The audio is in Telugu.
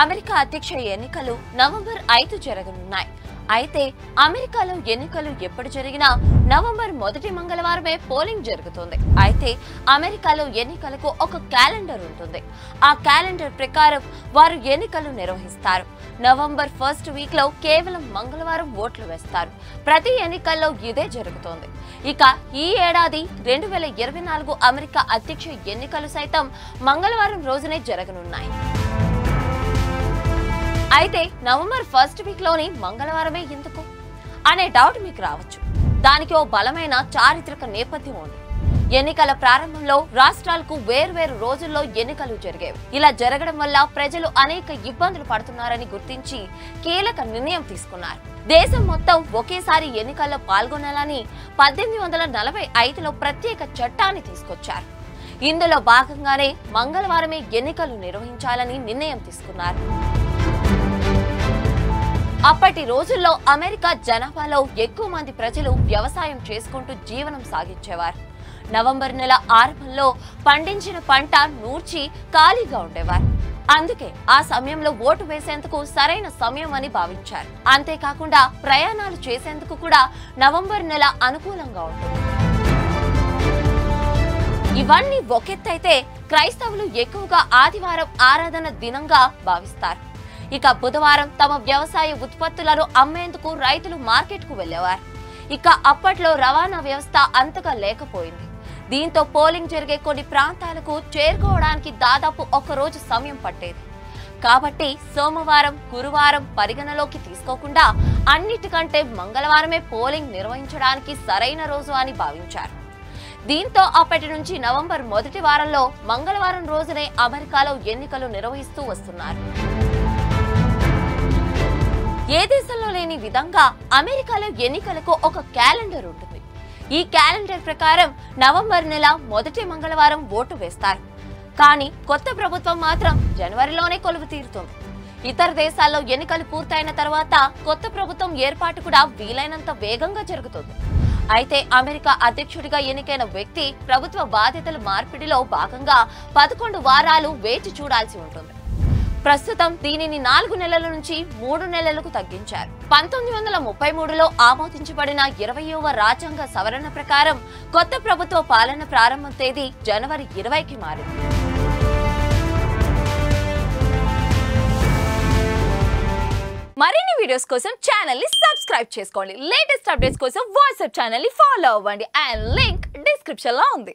అమెరికా అధ్యక్ష ఎన్నికలు నవంబర్ ఐదు జరగనున్నాయి. అయితే అమెరికాలో ఎన్నికలు ఎప్పుడు జరిగినా నవంబర్ మొదటి మంగళవారమే పోలింగ్ జరుగుతుంది. అయితే అమెరికాలో ఎన్నికలకు ఒక క్యాలెండర్ ఉంటుంది. ఆ క్యాలెండర్ ప్రకారం వారు ఎన్నికలు నిర్వహిస్తారు. నవంబర్ ఫస్ట్ వీక్లో కేవలం మంగళవారం ఓట్లు వేస్తారు. ప్రతి ఎన్నికల్లో ఇదే జరుగుతోంది. ఇక ఈ ఏడాది రెండు వేల ఇరవై నాలుగు అమెరికా అధ్యక్ష ఎన్నికలు సైతం మంగళవారం రోజునే జరగనున్నాయి. అయితే నవంబర్ ఫస్ట్ వీక్లోని మంగళవారమే ఎందుకు? అనే డౌట్ మీకు రావచ్చు. దానికి ఓ బలమైన చారిత్రక నేపథ్యం ఉంది. ఎన్నికల ప్రారంభంలో రాష్ట్రాలకు వేర్వేరు రోజుల్లో ఎన్నికలు జరిగేవి ఇలా జరగడం వల్ల ప్రజలు అనేక ఇబ్బందులు పడుతున్నారని గుర్తించి కీలక నిర్ణయం తీసుకున్నారు. దేశం మొత్తం ఒకేసారి ఎన్నికల్లో పాల్గొనాలని పద్దెనిమిది వందల నలభై ఐదులో ప్రత్యేక చట్టాన్ని తీసుకొచ్చారు. ఇందులో భాగంగానే మంగళవారమే ఎన్నికలు నిర్వహించాలని నిర్ణయం తీసుకున్నారు. అప్పటి రోజుల్లో అమెరికా జనాభాలో ఎక్కువ మంది ప్రజలు వ్యవసాయం చేసుకుంటూ జీవనం సాగించేవారు. నవంబర్ నెల ఆరంభంలో పండించిన పంట నూర్చి ఖాళీగా ఉండేవారు. అందుకే ఆ సమయంలో ఓటు వేసేందుకు సరైన సమయం అని భావించారు. అంతేకాకుండా ప్రయాణాలు చేసేందుకు కూడా నవంబర్ నెల అనుకూలంగా ఉంటుంది. ఇవన్నీ ఒకెత్తైతే క్రైస్తవులు ఎక్కువగా ఆదివారం ఆరాధన దినంగా భావిస్తారు. ఇక బుధవారం తమ వ్యవసాయ ఉత్పత్తులను అమ్మేందుకు రైతులు మార్కెట్కు వెళ్ళేవారు ఇక అప్పట్లో రవాణా వ్యవస్థ అంతగా లేకపోయింది. దీంతో పోలింగ్ జరిగే కొన్ని ప్రాంతాలకు చేరుకోవడానికి దాదాపు ఒక రోజు సమయం పట్టేది. కాబట్టి సోమవారం గురువారం పరిగణలోకి తీసుకోకుండా అన్నిటికంటే మంగళవారమే పోలింగ్ నిర్వహించడానికి సరైన రోజు అని భావించారు. దీంతో అప్పటి నుంచి నవంబర్ మొదటి వారంలో మంగళవారం రోజునే అమెరికాలో ఎన్నికలు నిర్వహిస్తూ వస్తున్నారు. ఏ దేశంలో లేని విధంగా అమెరికాలో ఎన్నికలకు ఒక క్యాలెండర్ ఉంటుంది. ఈ క్యాలెండర్ ప్రకారం నవంబర్ నెల మొదటి మంగళవారం ఓటు వేస్తారు. కానీ కొత్త ప్రభుత్వం మాత్రం జనవరిలోనే కొలువు తీరుతుంది. ఇతర దేశాల్లో ఎన్నికలు పూర్తయిన తర్వాత కొత్త ప్రభుత్వం ఏర్పాటు కూడా వీలైనంత వేగంగా జరుగుతుంది. అయితే అమెరికా అధ్యక్షుడిగా ఎన్నికైన వ్యక్తి ప్రభుత్వ బాధ్యతల మార్పిడిలో భాగంగా పదకొండు వారాలు వేచి చూడాల్సి ఉంటుంది. ప్రస్తుతం దీనిని నాలుగు నెలల నుంచి మూడు నెలలకు తగ్గించారు. పంతొమ్మిది వందల ముప్పై మూడులో ఆమోదించబడిన ఇరవయవ రాజ్యాంగ సవరణ ప్రకారం కొత్త ప్రభుత్వ పాలన ప్రారంభ తేదీ జనవరి ఇరవైకి మారింది. మరిన్ని వీడియోస్ కోసం ఛానల్ని సబ్స్క్రైబ్ చేసుకోండి. లేటెస్ట్ అప్డేట్స్ కోసం వాట్సాప్ ఛానల్ని ఫాలో అవ్వండి. అండ్ లింక్ డిస్క్రిప్షన్లో ఉంది.